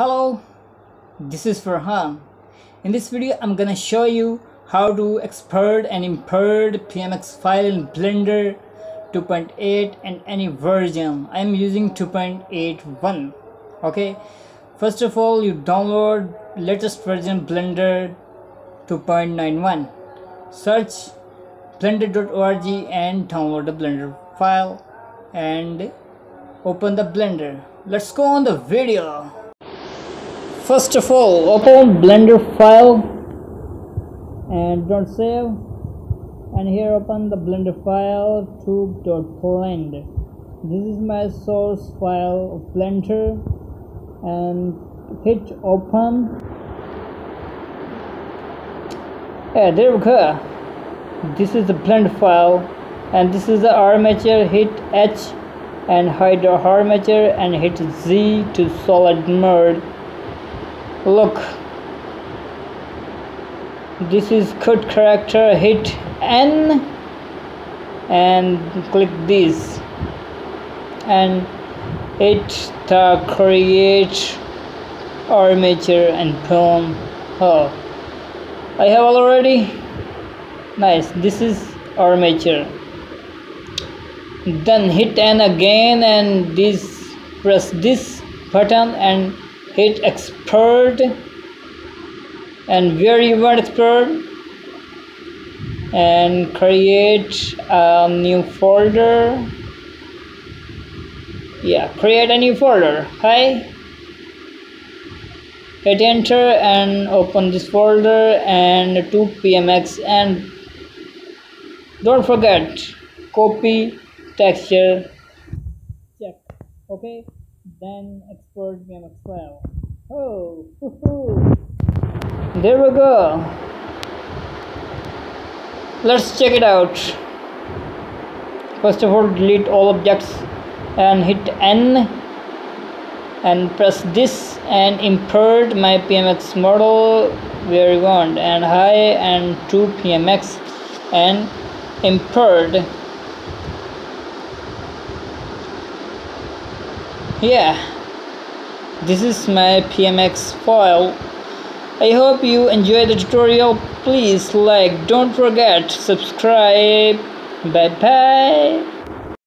Hello, this is Farhan. In this video, I'm gonna show you how to export and import PMX file in Blender 2.8 and any version. I'm using 2.81. Okay, first of all, you download latest version Blender 2.91. Search blender.org and download the Blender file and open the Blender. Let's go on the video first of all open blender file and don't save. And here open the blender file tube.blend this is my source file of blender. And hit open. Yeah there we go. This is the blend file. And this is the armature hit H and hide the armature and hit Z to solid mode look this is cut character hit N and click this. And hit the create armature and boom oh I have already nice this is armature. Then hit N again and this press this button and hit export and where you want export and create a new folder. Yeah create a new folder. Hi. Hit enter and open this folder and to pmx and don't forget copy texture. Check okay then export PMX file. Oh, there we go. Let's check it out. First of all, delete all objects and hit N and press this and import my PMX model where you want and hi and to PMX and import yeah. This is my pmx file. I hope you enjoy the tutorial. Please like don't forget subscribe. Bye bye